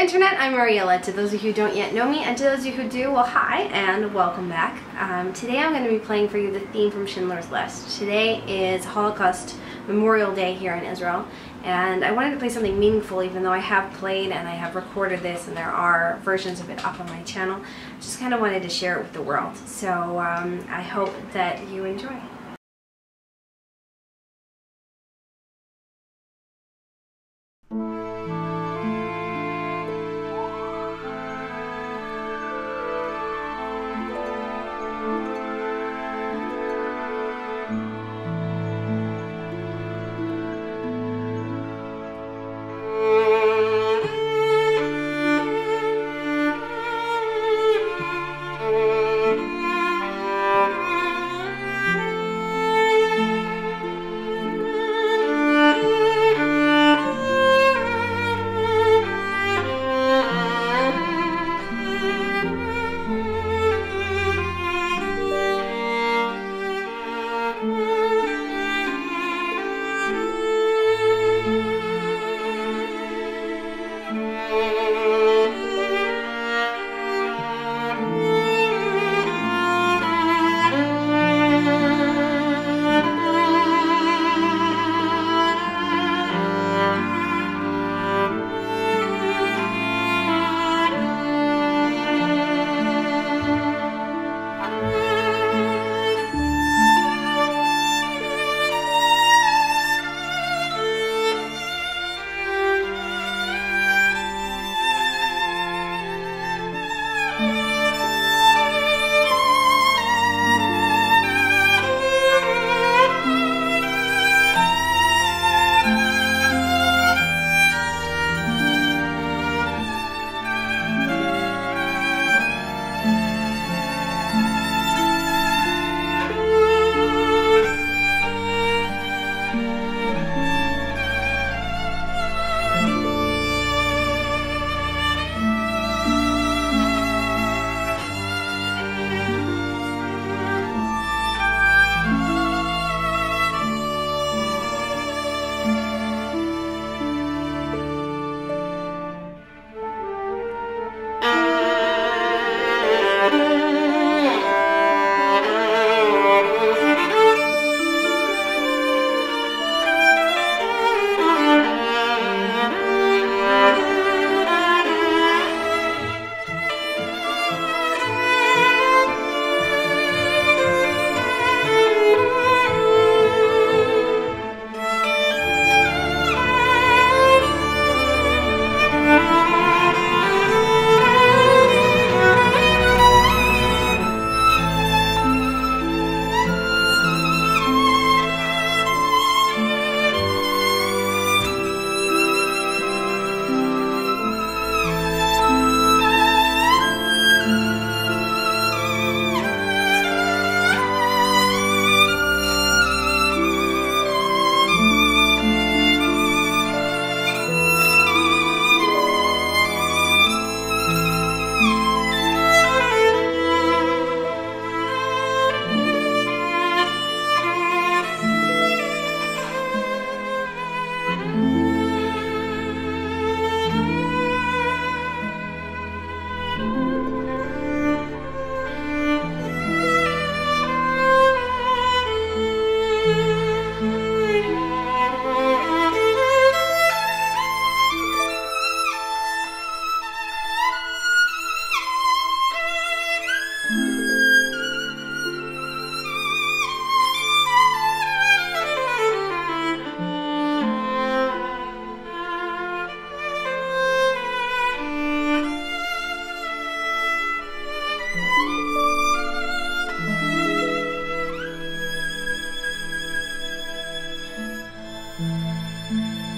Internet, I'm Ariella. To those of you who don't yet know me, and to those of you who do, well hi, and welcome back. Um, today I'm going to be playing for you the theme from Schindler's List. Today is Holocaust Memorial Day here in Israel, and I wanted to play something meaningful even though I have played and I have recorded this and there are versions of it up on my channel. Just kind of wanted to share it with the world. So um, I hope that you enjoy. Música